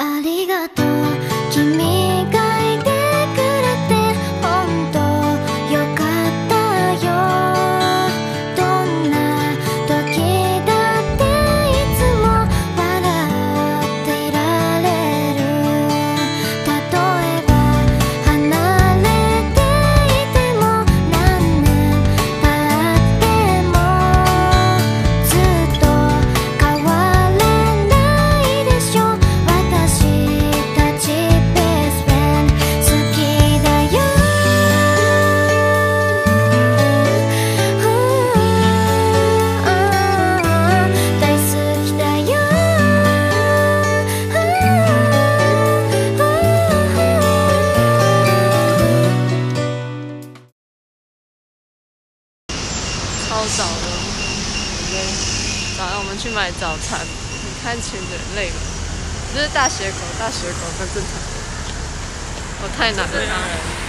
ありがとう。君超早的，我们早上我们去买早餐，你看前人累了，这是大学狗，大学狗很正常，我太难了。